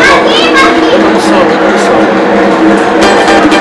没事，没事。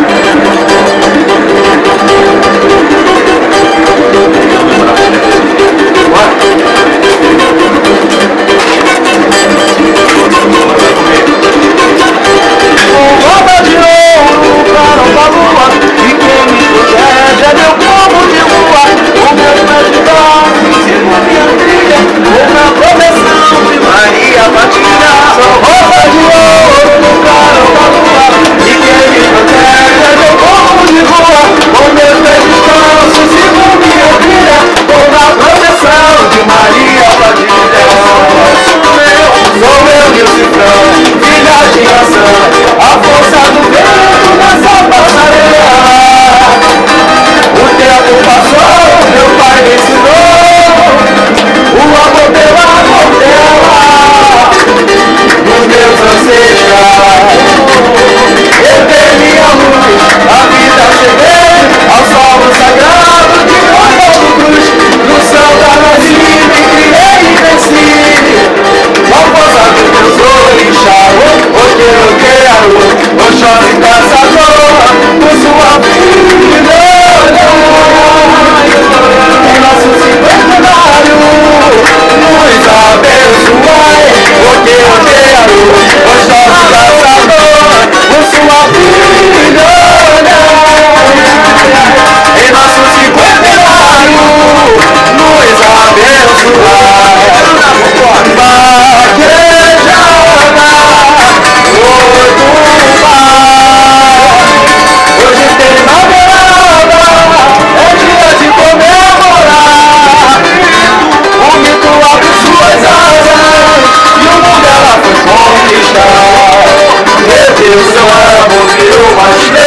Deus, seu amor eu a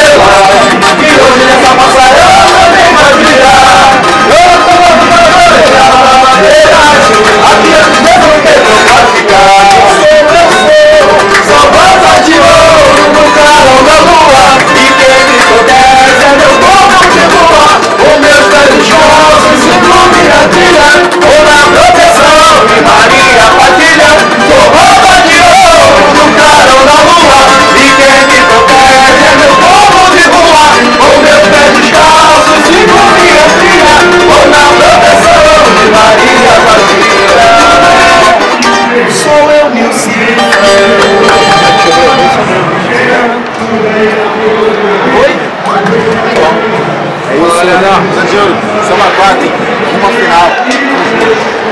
melhor. Santa de Ouro, samba quarta, uma final.